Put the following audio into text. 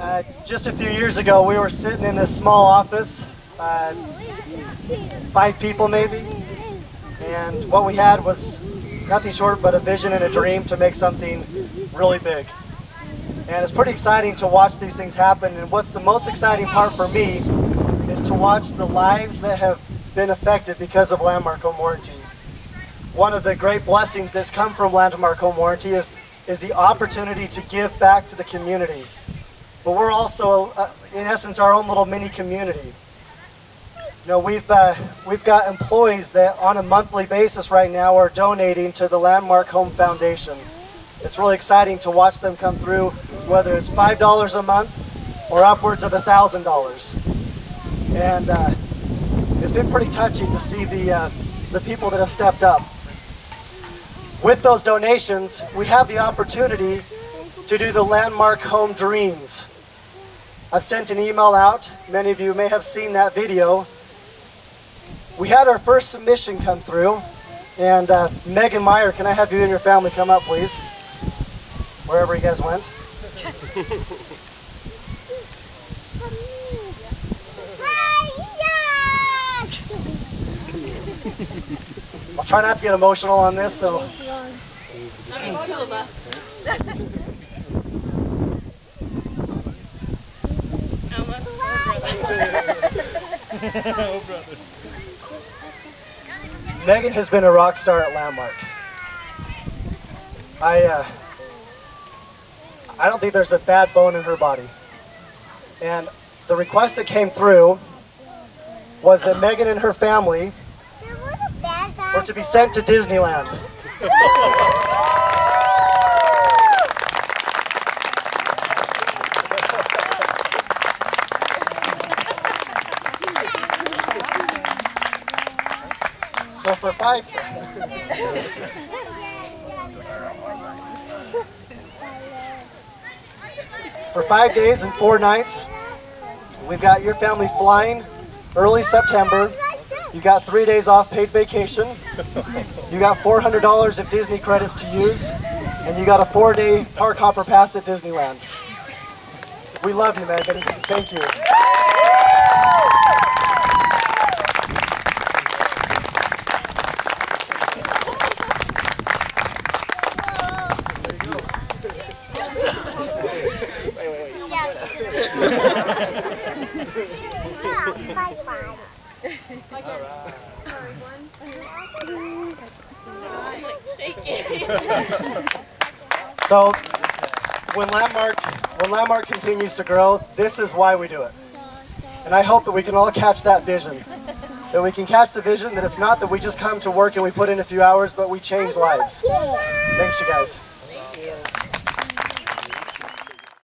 Uh, just a few years ago, we were sitting in a small office, uh, five people maybe, and what we had was nothing short but a vision and a dream to make something really big. And it's pretty exciting to watch these things happen. And what's the most exciting part for me is to watch the lives that have been affected because of Landmark Home Warranty. One of the great blessings that's come from Landmark Home Warranty is, is the opportunity to give back to the community. But we're also, uh, in essence, our own little mini community. You know, we've, uh, we've got employees that on a monthly basis right now are donating to the Landmark Home Foundation. It's really exciting to watch them come through, whether it's $5 a month or upwards of $1,000. And uh, it's been pretty touching to see the, uh, the people that have stepped up. With those donations, we have the opportunity to do the Landmark Home Dreams. I've sent an email out. Many of you may have seen that video. We had our first submission come through. And uh, Meaghan Meyer, can I have you and your family come up, please? Wherever you guys went. I'll try not to get emotional on this, so. Meaghan has been a rock star at Landmark. I, uh, I don't think there's a bad bone in her body. And the request that came through was that Meaghan and her family were to be sent to Disneyland. So for five, for five days and four nights, we've got your family flying early September. You got three days off paid vacation. You got $400 of Disney credits to use, and you got a four-day park hopper pass at Disneyland. We love you, Meaghan. Thank you. So when Landmark when Landmark continues to grow, this is why we do it. And I hope that we can all catch that vision. That we can catch the vision that it's not that we just come to work and we put in a few hours, but we change lives. Thanks you guys.